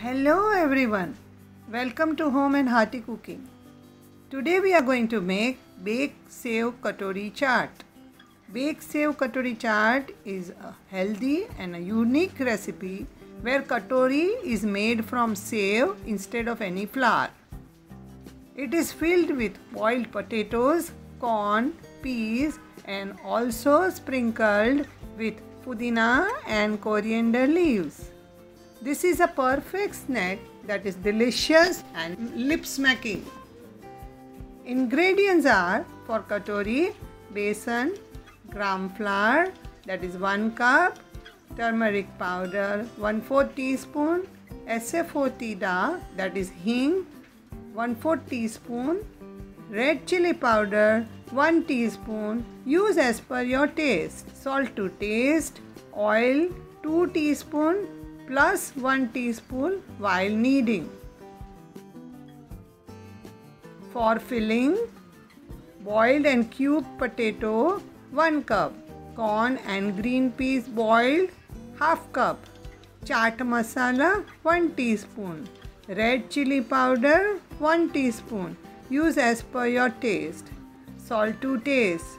Hello everyone. Welcome to Home and Hearty Cooking. Today we are going to make baked sev katori chaat. Baked sev katori chaat is a healthy and a unique recipe where katori is made from sev instead of any flour. It is filled with boiled potatoes, corn, peas and also sprinkled with pudina and coriander leaves. This is a perfect snack that is delicious and lip smacking. Ingredients are for katori, besan, gram flour that is 1 cup, turmeric powder 1 4 teaspoon, asafoetida that is hing 1 4 teaspoon, red chili powder 1 teaspoon, use as per your taste, salt to taste, oil 2 teaspoon plus 1 teaspoon while kneading. For filling, boiled and cubed potato 1 cup, corn and green peas boiled half cup, chaat masala 1 teaspoon, red chili powder 1 teaspoon, use as per your taste, salt to taste,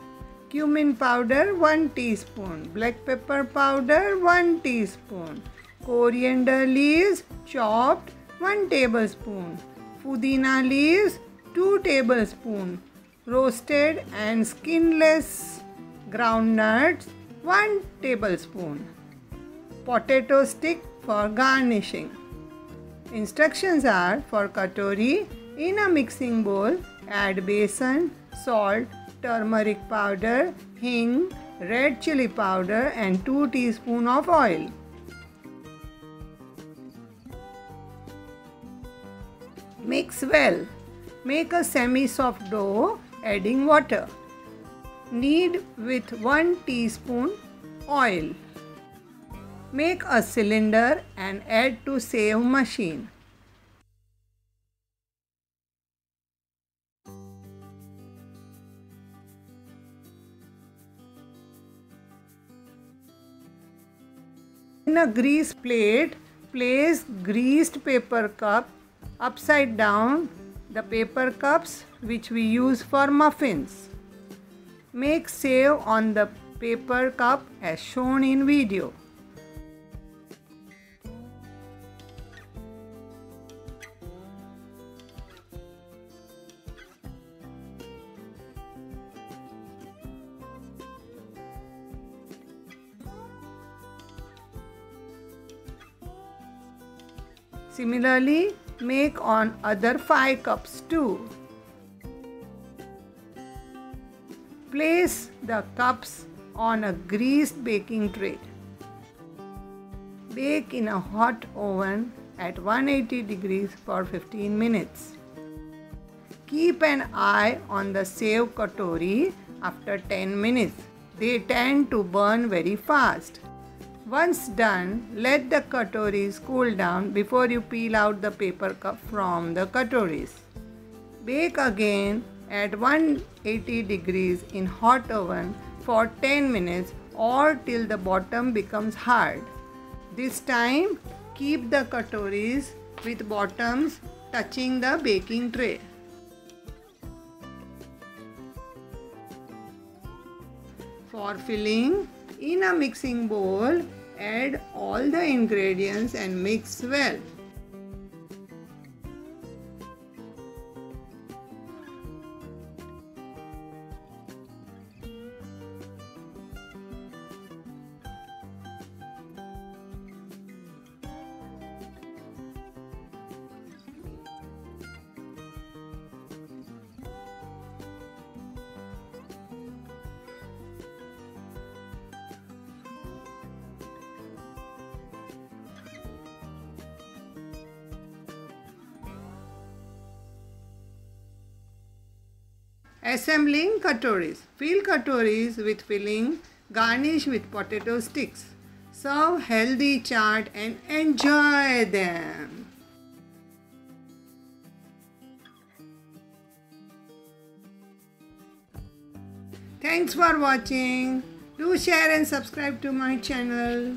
cumin powder 1 teaspoon, black pepper powder 1 teaspoon, coriander leaves chopped 1 tablespoon, pudina leaves 2 tablespoon, roasted and skinless ground nuts 1 tablespoon, potato stick for garnishing. Instructions are for katori in a mixing bowl add besan, salt, turmeric powder, hing, red chili powder and 2 teaspoon of oil. Mix well. Make a semi-soft dough adding water. Knead with 1 teaspoon oil. Make a cylinder and add to sev machine. In a grease plate, place greased paper cup upside down the paper cups which we use for muffins. Make sev on the paper cup as shown in video. Similarly, make on other 5 cups too. Place the cups on a greased baking tray. Bake in a hot oven at 180 degrees for 15 minutes. Keep an eye on the sev katori after 10 minutes. They tend to burn very fast. Once done, let the katoris cool down before you peel out the paper cup from the katoris. Bake again at 180 degrees in hot oven for 10 minutes or till the bottom becomes hard. This time, keep the katoris with bottoms touching the baking tray. For filling, in a mixing bowl, Add all the ingredients and mix well. Assembling katoris. Fill katoris with filling, garnish with potato sticks. Serve healthy chaat and enjoy them. Thanks for watching. Do share and subscribe to my channel.